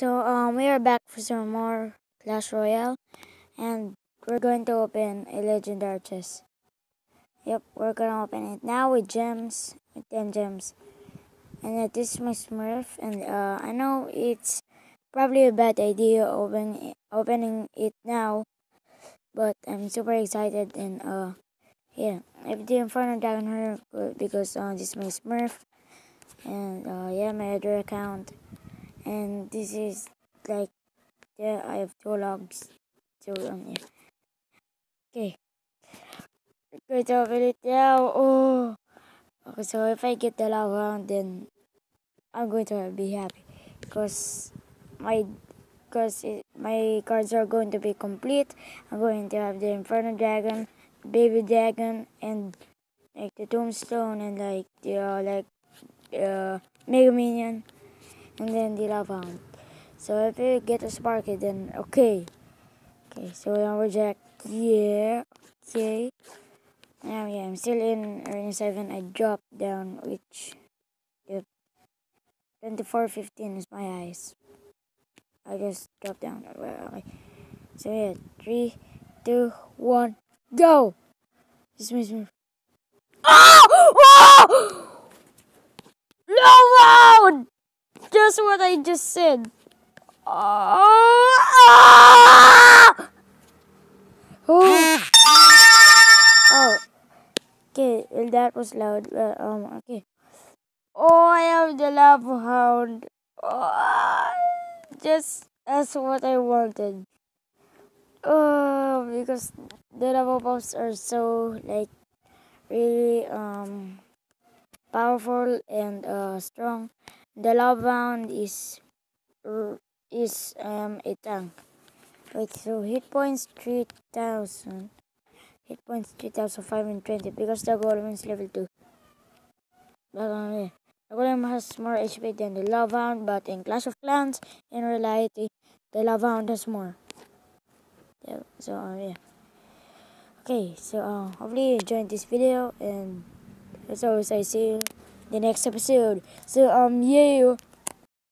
So um, we are back for some more Clash Royale, and we're going to open a legendary chest. Yep, we're gonna open it now with gems, with 10 gems. And uh, this is my Smurf, and uh, I know it's probably a bad idea open, opening it now, but I'm super excited and uh, yeah, if the Inferno Dragon her because uh, this is my Smurf, and uh, yeah, my other account and this is like yeah I have two logs so um yeah okay. Going to open it now oh. Okay so if I get the log round then I'm going to be happy. Because my because my cards are going to be complete. I'm going to have the Inferno Dragon baby dragon and like the tombstone and like the uh, like uh, mega minion and then the lava hound. Um, so if you get a sparky, then okay. Okay, so we reject. Yeah, okay. Now, yeah, I'm still in arena 7. I dropped down, which, yep, 24.15 is my eyes. I just dropped down. Okay. So, yeah, three, two, one, go! This makes me. Oh! No round! Just what I just said. Oh, oh. oh. Okay, well, that was loud. Uh, um, okay. Oh, I have the lava hound. Oh, just that's what I wanted. Oh, because the lava pups are so like really um powerful and uh strong the lava hound is is um a tank. Wait, so hit points three thousand. Hit points three thousand five hundred twenty because the golem is level two. But um, yeah. The golem has more HP than the lava hound, but in Clash of Clans, in reality, the lava hound has more. Yeah, so um, yeah. Okay, so uh, hopefully you enjoyed this video, and as always, I see you the next episode. So um, yeah.